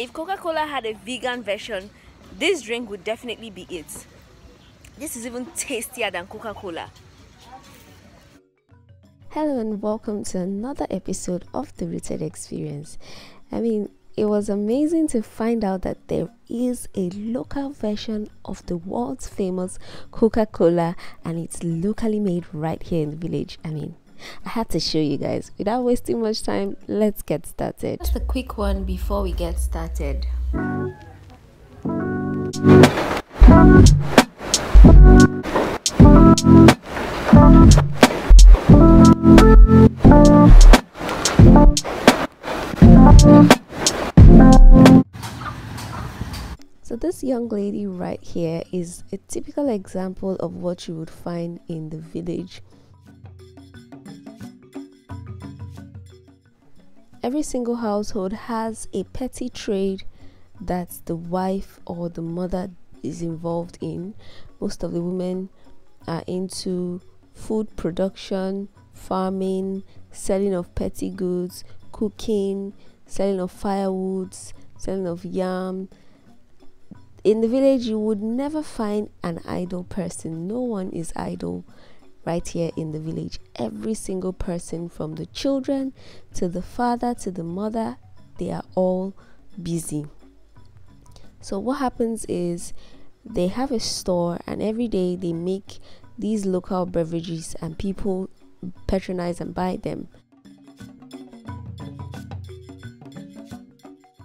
if Coca-Cola had a vegan version, this drink would definitely be it. This is even tastier than Coca-Cola. Hello and welcome to another episode of the Rooted Experience. I mean, it was amazing to find out that there is a local version of the world's famous Coca Cola and it's locally made right here in the village. I mean, I had to show you guys. Without wasting much time, let's get started. Just a quick one before we get started. So this young lady right here is a typical example of what you would find in the village Every single household has a petty trade that the wife or the mother is involved in. Most of the women are into food production, farming, selling of petty goods, cooking, selling of firewoods, selling of yam. In the village, you would never find an idle person. No one is idle right here in the village. Every single person, from the children to the father to the mother, they are all busy. So, what happens is they have a store, and every day they make these local beverages, and people patronize and buy them.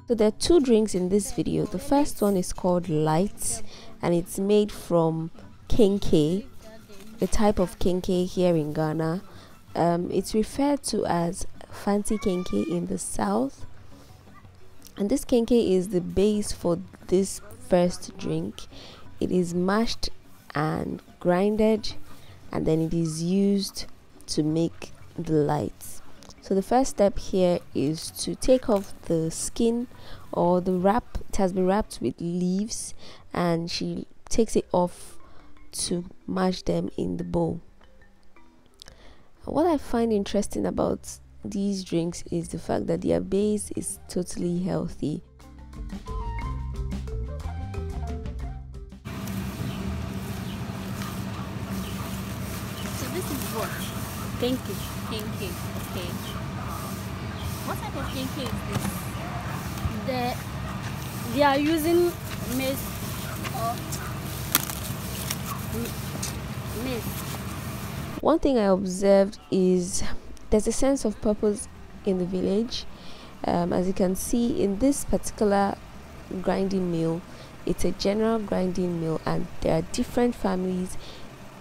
So there are two drinks in this video. The first one is called Light and it's made from kenkey a type of kenkey here in Ghana. Um, it's referred to as fancy kenkey in the south. And this kenkey is the base for this first drink. It is mashed and grinded and then it is used to make the lights. So the first step here is to take off the skin or the wrap. It has been wrapped with leaves and she takes it off to mash them in the bowl. What I find interesting about these drinks is the fact that their base is totally healthy. So this is what? Kenkey. Kenkey. Okay. What type of kenkey is this? The, they are using maize or one thing I observed is there's a sense of purpose in the village. Um, as you can see in this particular grinding mill, it's a general grinding mill, and there are different families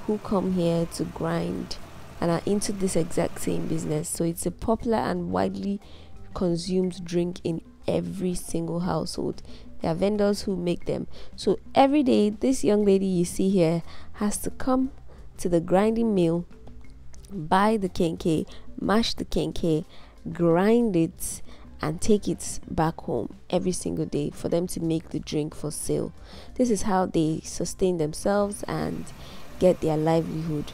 who come here to grind and are into this exact same business. So it's a popular and widely consumed drink in every single household. There are vendors who make them. So every day, this young lady you see here has to come to the grinding mill, buy the kenkey, mash the kenkey, grind it, and take it back home every single day for them to make the drink for sale. This is how they sustain themselves and get their livelihood,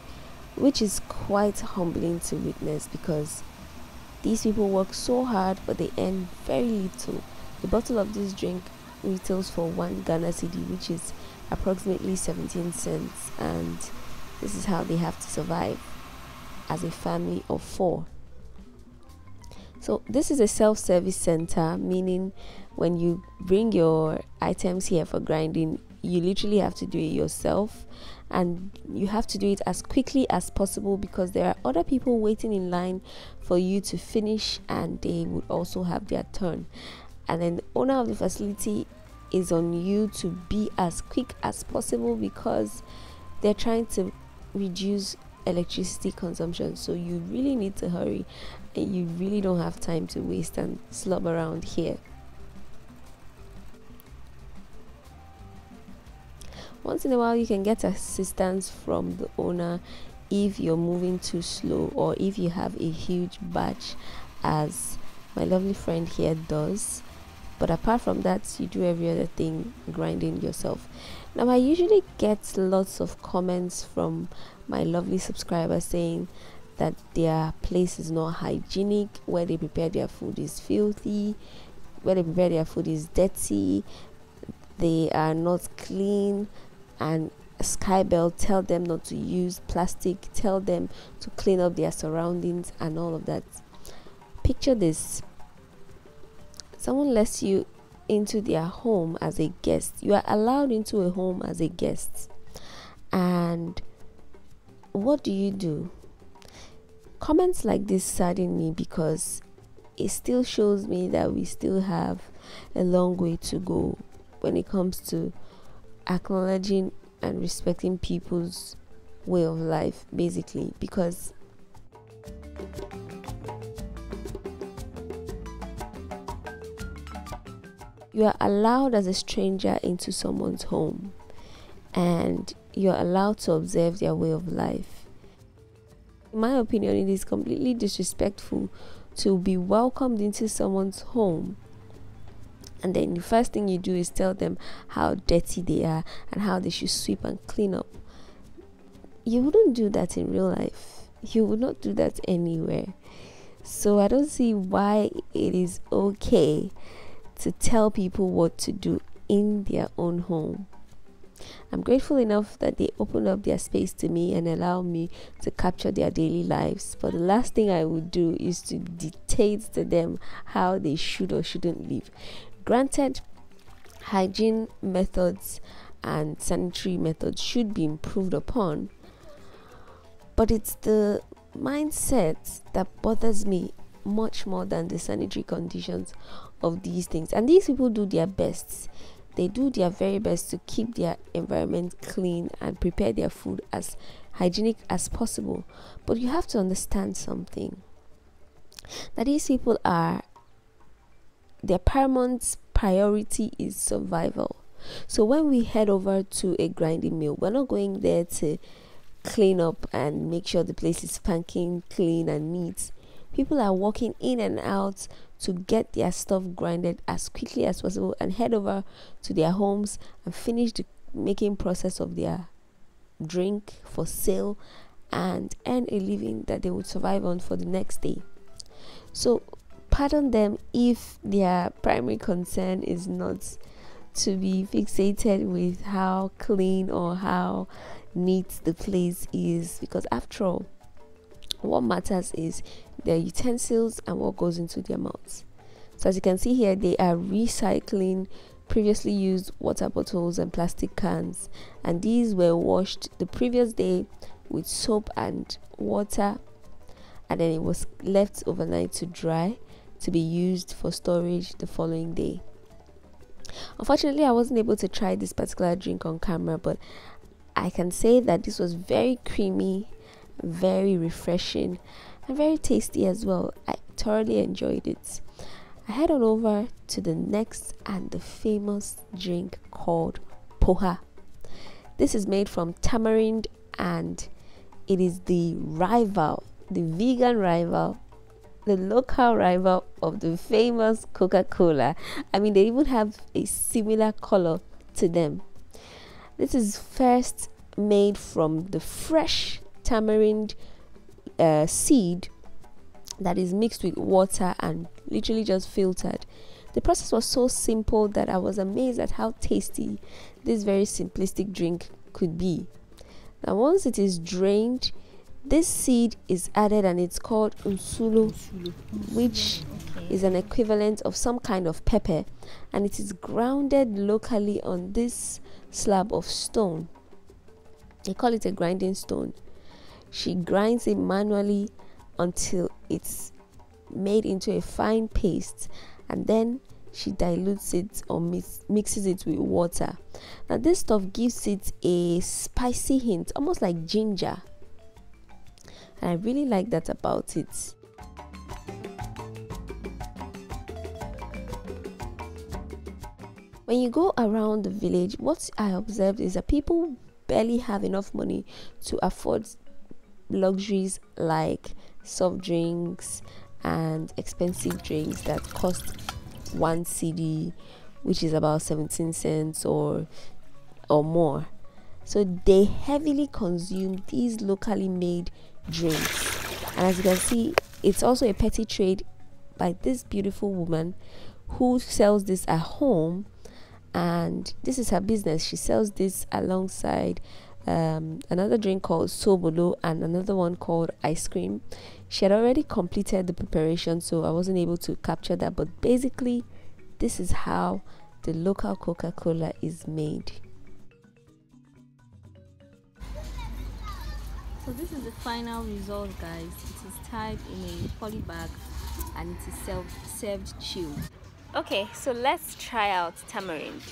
which is quite humbling to witness because these people work so hard but they earn very little. The bottle of this drink retails for one Ghana cedi, which is approximately 17 cents, and this is how they have to survive as a family of four. So, this is a self service center, meaning when you bring your items here for grinding, you literally have to do it yourself and you have to do it as quickly as possible because there are other people waiting in line for you to finish and they would also have their turn and then the owner of the facility is on you to be as quick as possible because they're trying to reduce electricity consumption. So you really need to hurry and you really don't have time to waste and slob around here. Once in a while you can get assistance from the owner if you're moving too slow or if you have a huge batch as my lovely friend here does but apart from that you do every other thing grinding yourself. Now i usually get lots of comments from my lovely subscribers saying that their place is not hygienic where they prepare their food is filthy where they prepare their food is dirty they are not clean and Sky Belle tell them not to use plastic tell them to clean up their surroundings and all of that. Picture this someone lets you into their home as a guest. You are allowed into a home as a guest. And what do you do? Comments like this sadden me because it still shows me that we still have a long way to go when it comes to acknowledging and respecting people's way of life, basically, because you are allowed as a stranger into someone's home and you're allowed to observe their way of life. In my opinion, it is completely disrespectful to be welcomed into someone's home and then the first thing you do is tell them how dirty they are and how they should sweep and clean up. You wouldn't do that in real life. You would not do that anywhere. So I don't see why it is okay to tell people what to do in their own home. I'm grateful enough that they opened up their space to me and allow me to capture their daily lives. But the last thing I would do is to dictate to them how they should or shouldn't live. Granted, hygiene methods and sanitary methods should be improved upon, but it's the mindset that bothers me much more than the sanitary conditions of these things. And these people do their best. They do their very best to keep their environment clean and prepare their food as hygienic as possible. But you have to understand something that these people are their paramount priority is survival. So when we head over to a grinding mill, we're not going there to clean up and make sure the place is spanking clean and neat. People are walking in and out to get their stuff grinded as quickly as possible and head over to their homes and finish the making process of their drink for sale and earn a living that they would survive on for the next day. So pardon them if their primary concern is not to be fixated with how clean or how neat the place is because after all what matters is their utensils and what goes into their mouths. So as you can see here they are recycling previously used water bottles and plastic cans. And these were washed the previous day with soap and water. And then it was left overnight to dry to be used for storage the following day. Unfortunately, I wasn't able to try this particular drink on camera, but I can say that this was very creamy, very refreshing, and very tasty as well. I thoroughly enjoyed it. I head on over to the next and the famous drink called poha. This is made from tamarind and it is the rival, the vegan rival the local rival of the famous Coca Cola. I mean, they even have a similar color to them. This is first made from the fresh tamarind uh, seed that is mixed with water and literally just filtered. The process was so simple that I was amazed at how tasty this very simplistic drink could be. Now, once it is drained, this seed is added and it's called unsulu, which okay. is an equivalent of some kind of pepper and it is grounded locally on this slab of stone. They call it a grinding stone. She grinds it manually until it's made into a fine paste and then she dilutes it or mix, mixes it with water. Now, this stuff gives it a spicy hint, almost like ginger and I really like that about it. When you go around the village, what I observed is that people barely have enough money to afford luxuries like soft drinks and expensive drinks that cost one cedi, which is about 17 cents or or more. So they heavily consume these locally made drinks. And as you can see, it's also a petty trade by this beautiful woman who sells this at home and this is her business she sells this alongside um, another drink called sobolo and another one called ice cream. She had already completed the preparation so i wasn't able to capture that but basically this is how the local coca-cola is made. So this is the final result guys. It is tied in a poly bag and it is served served chilled. Okay, so let's try out tamarind.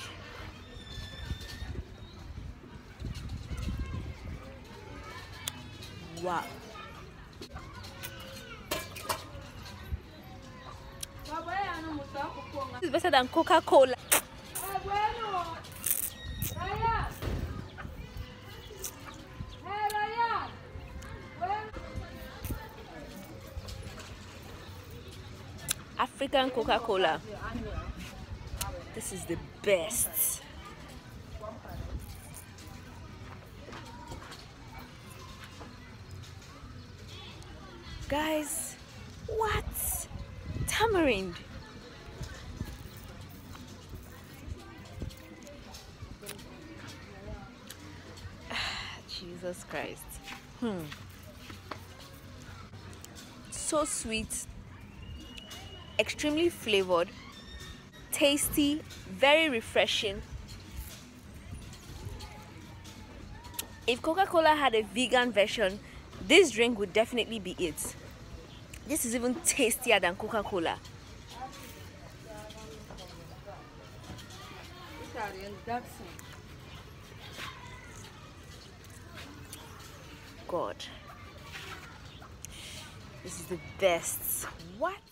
Wow. Is better than Coca-Cola. African Coca-Cola. This is the best. Guys, what? Tamarind. Jesus Christ. Hmm. So sweet, extremely flavored, tasty, very refreshing. If Coca Cola had a vegan version, this drink would definitely be it. This is even tastier than Coca Cola. God. This is the best. What?